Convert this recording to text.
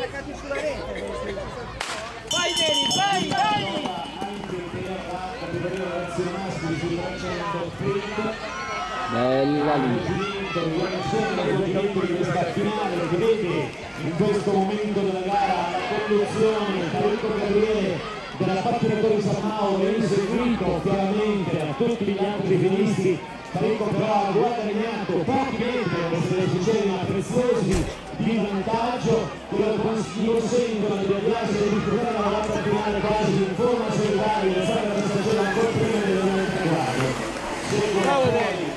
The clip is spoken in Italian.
attaccati sulla rete. Vai Deni, vai, vai! Bella lì. di in questo momento della gara la conduzione Federico Gabriele della Pattinatori San Mauro e seguito chiaramente a tutti gli altri finisti Federico però ha guadagnato pochi metri essere sinceri ma preziosi di vantaggio il problema della quarta finale quasi in forma solitaria, sarà una prestazione ancora prima del 94. Seguono poi